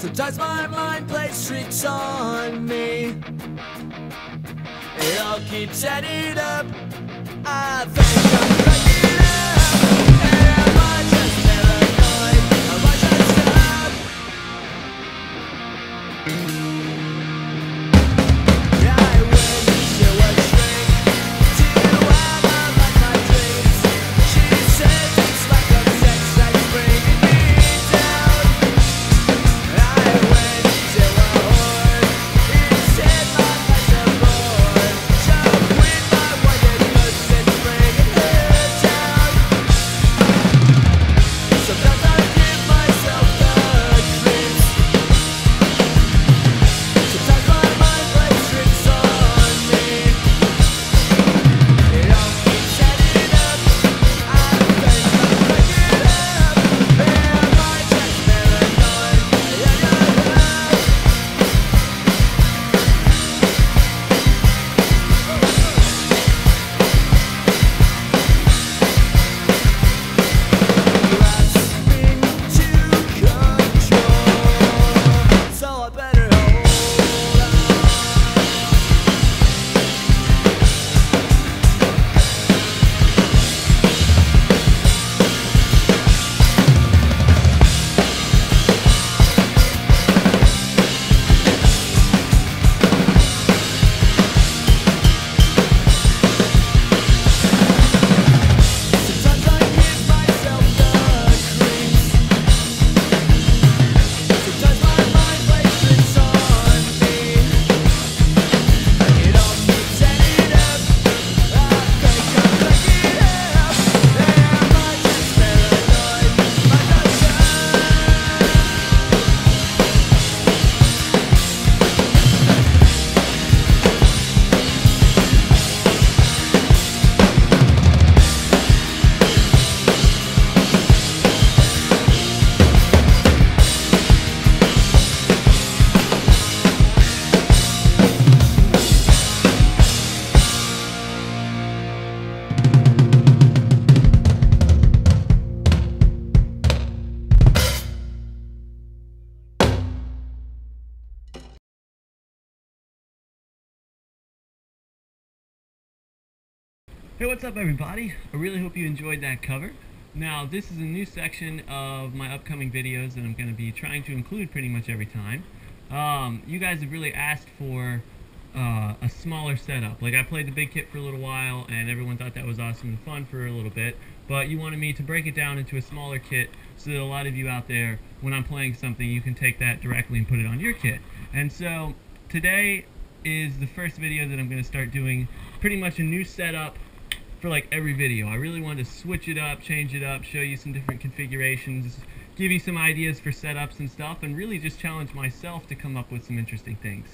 Sometimes my mind plays tricks on me. It all keeps adding up. I think I'm cracking up. Hey, what's up, everybody? I really hope you enjoyed that cover. Now, this is a new section of my upcoming videos that I'm going to be trying to include pretty much every time. Um, you guys have really asked for uh, a smaller setup. Like, I played the big kit for a little while, and everyone thought that was awesome and fun for a little bit, but you wanted me to break it down into a smaller kit so that a lot of you out there, when I'm playing something, you can take that directly and put it on your kit. And so, today is the first video that I'm going to start doing pretty much a new setup for like every video. I really wanted to switch it up, change it up, show you some different configurations, give you some ideas for setups and stuff, and really just challenge myself to come up with some interesting things.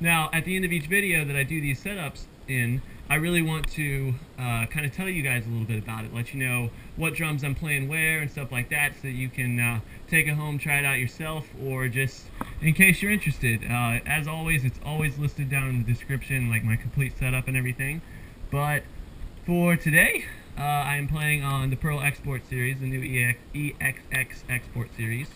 Now, at the end of each video that I do these setups in, I really want to uh, kind of tell you guys a little bit about it, let you know what drums I'm playing where and stuff like that, so that you can uh, take it home, try it out yourself, or just in case you're interested. Uh, as always, it's always listed down in the description, like my complete setup and everything. But for today, uh, I am playing on the Pearl Export Series, the new EX, EXX Export Series.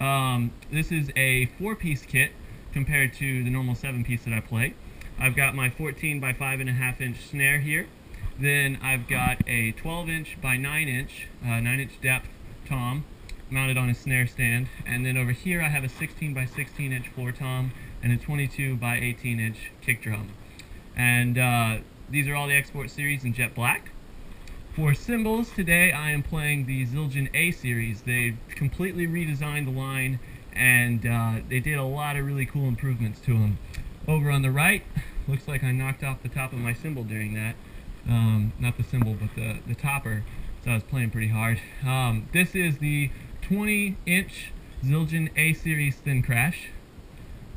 Um, this is a four-piece kit compared to the normal seven-piece that I play. I've got my 14 by 5.5 inch snare here. Then I've got a 12 inch by 9 inch, uh, 9 inch depth tom mounted on a snare stand. And then over here I have a 16 by 16 inch floor tom and a 22 by 18 inch kick drum. And uh, these are all the Export Series in jet black. For cymbals, today I am playing the Zildjian A series. They completely redesigned the line and uh, they did a lot of really cool improvements to them. Over on the right, looks like I knocked off the top of my cymbal during that. Um, not the cymbal, but the, the topper. So I was playing pretty hard. Um, this is the 20 inch Zildjian A series thin crash.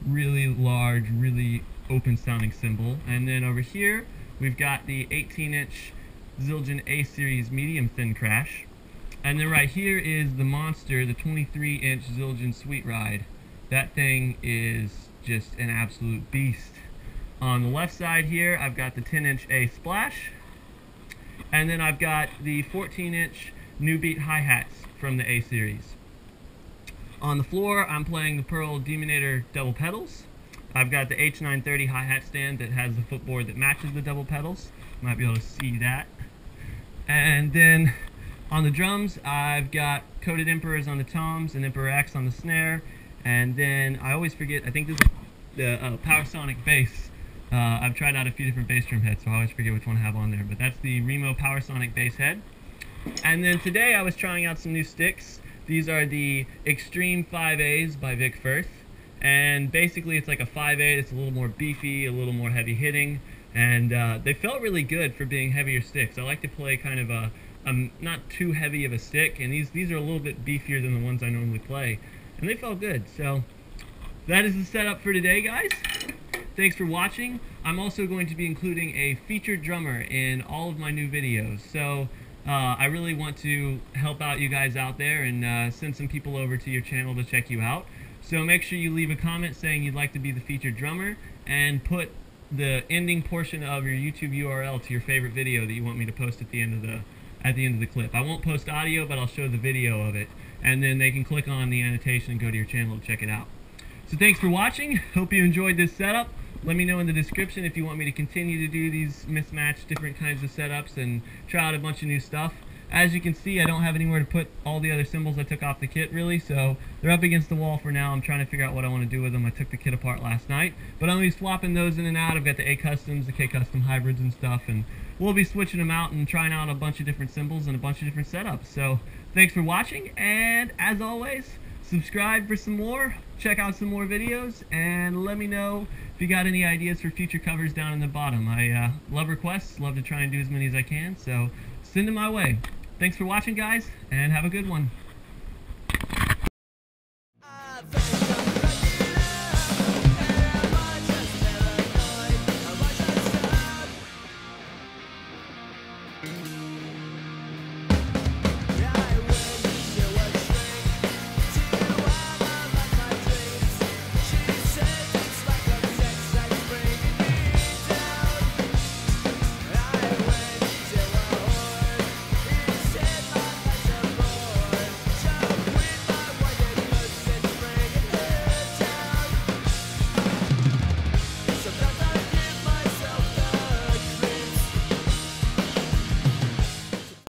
really large, really open sounding cymbal. And then over here, we've got the 18 inch Zildjian A series medium thin crash. And then right here is the monster, the 23 inch Zildjian Sweet Ride. That thing is just an absolute beast. On the left side here, I've got the 10 inch A Splash. And then I've got the 14 inch New Beat hi-hats from the A series. On the floor, I'm playing the Pearl Demonator double pedals. I've got the H930 hi-hat stand that has the footboard that matches the double pedals. Might be able to see that. And then on the drums, I've got coated Emperors on the toms and Emperor X on the snare. And then I always forget, I think this is the uh, Powersonic bass. Uh, I've tried out a few different bass drum heads, so I always forget which one I have on there. But that's the Remo Powersonic bass head. And then today I was trying out some new sticks. These are the Extreme 5As by Vic Firth. And basically it's like a 5A, it's a little more beefy, a little more heavy hitting. And uh, they felt really good for being heavier sticks. I like to play kind of a, um, not too heavy of a stick. And these, these are a little bit beefier than the ones I normally play. And they felt good. So that is the setup for today, guys. Thanks for watching. I'm also going to be including a featured drummer in all of my new videos. So uh, I really want to help out you guys out there and uh, send some people over to your channel to check you out. So make sure you leave a comment saying you'd like to be the featured drummer and put the ending portion of your YouTube URL to your favorite video that you want me to post at the end of the at the end of the clip. I won't post audio, but I'll show the video of it, and then they can click on the annotation and go to your channel to check it out. So thanks for watching. Hope you enjoyed this setup. Let me know in the description if you want me to continue to do these mismatched different kinds of setups and try out a bunch of new stuff. As you can see, I don't have anywhere to put all the other cymbals I took off the kit, really, so they're up against the wall for now. I'm trying to figure out what I want to do with them. I took the kit apart last night, but I'm going to be swapping those in and out. I've got the A Customs, the K Custom hybrids and stuff, and we'll be switching them out and trying out a bunch of different cymbals and a bunch of different setups. So thanks for watching, and as always, subscribe for some more, check out some more videos, and let me know if you got any ideas for future covers down in the bottom. I uh, love requests, love to try and do as many as I can, so send them my way. Thanks for watching, guys, and have a good one.